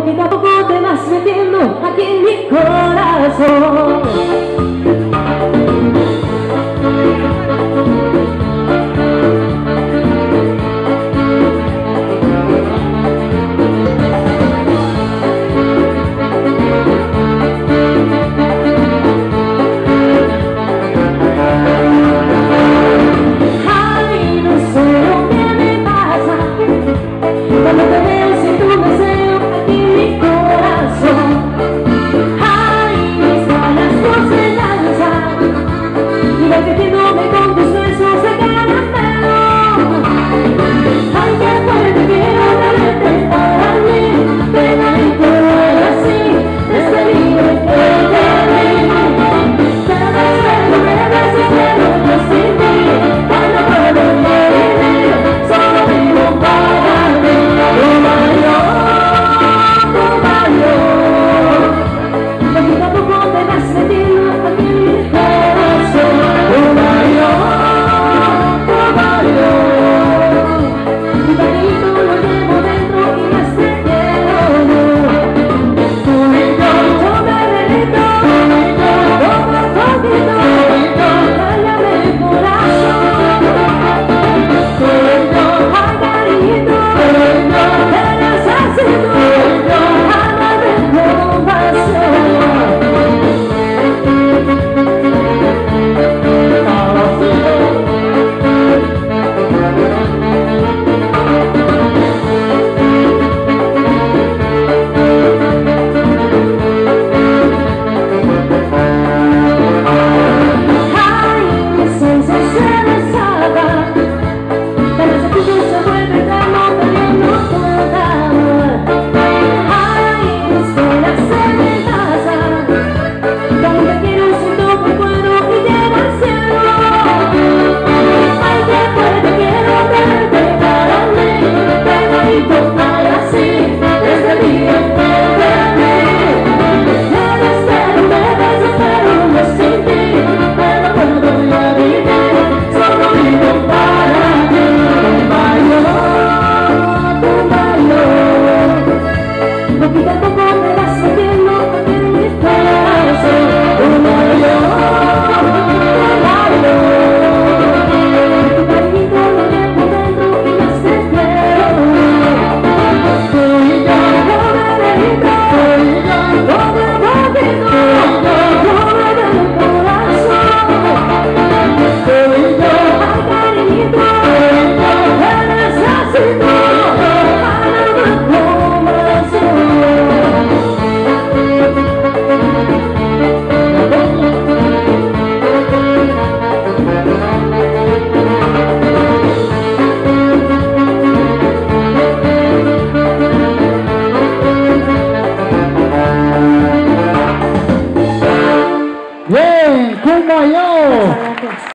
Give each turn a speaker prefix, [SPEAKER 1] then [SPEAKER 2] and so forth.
[SPEAKER 1] porque no mas é que não me conduz.